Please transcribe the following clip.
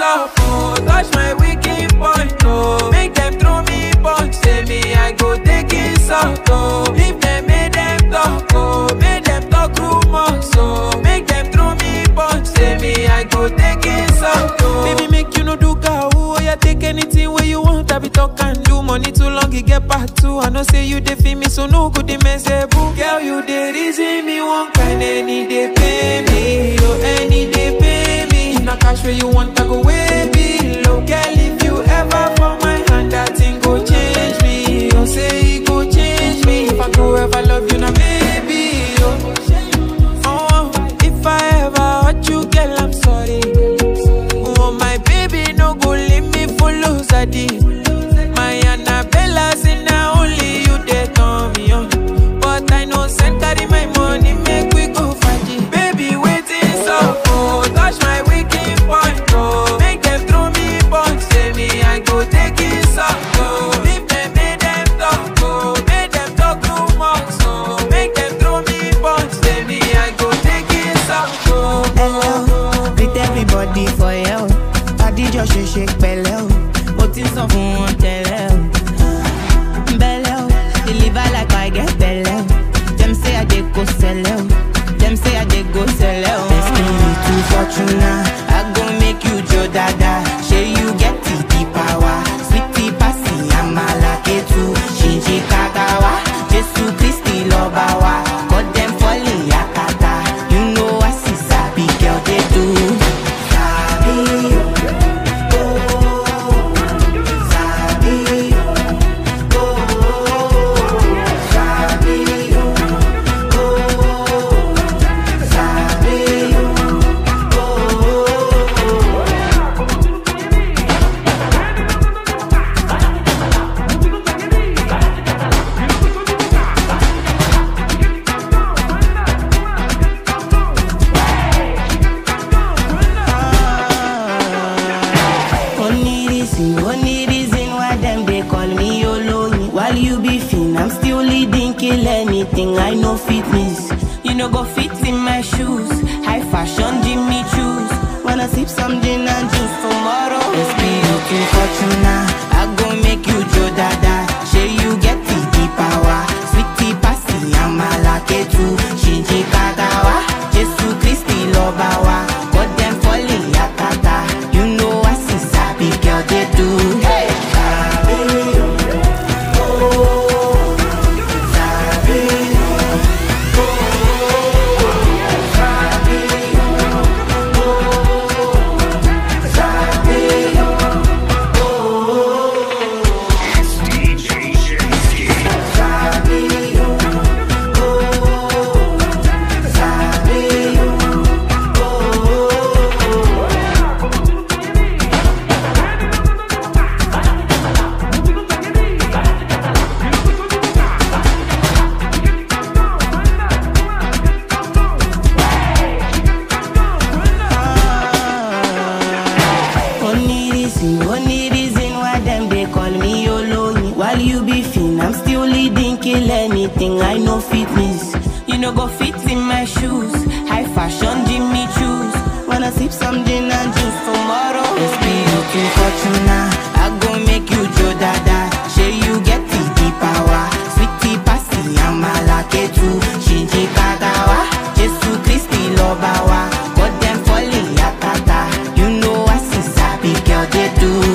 up, oh, Touch my weaking point, oh. Make them throw me punch Say me, I go take it out, oh. them make them talk, oh Make them talk rumors, oh. Make them throw me punch Say me, I go take it oh. Baby, make you no do cow, oh Yeah, take anything where you want. I be talk do money too long, it get part two. I know say you dey me, so no good, they mess, boo. Girl, you dey reason me one kind, any day ọ̀yẹ́ o. Adíjọ́ ṣe ṣe pẹ̀lẹ́ o. Mo ti sọ fún wọn tẹ́lẹ̀ o. Bẹ́lẹ́ o. Deliver like I get bẹ́lẹ́ o. I sí àjẹkù sẹ́lẹ̀ o. leading. I'm still leading, kill anything. I know fitness. You know, go fit in my shoes. High fashion, Jimmy Choos. Wanna sip some gin and juice tomorrow? Let's be looking for tuna. I go make you Joe Dada. Say you get the power. kill anything I know fitness. You know go fit in my shoes. High fashion Jimmy Choos. Wanna sip some gin and juice tomorrow? Let's be looking for tuna. I go make you Joe Dada. Say you get the power. Sweetie pasi amala ketu. Shinji kagawa. Jesu Christy lobawa. But them falling atata. You know I see sabi girl they do.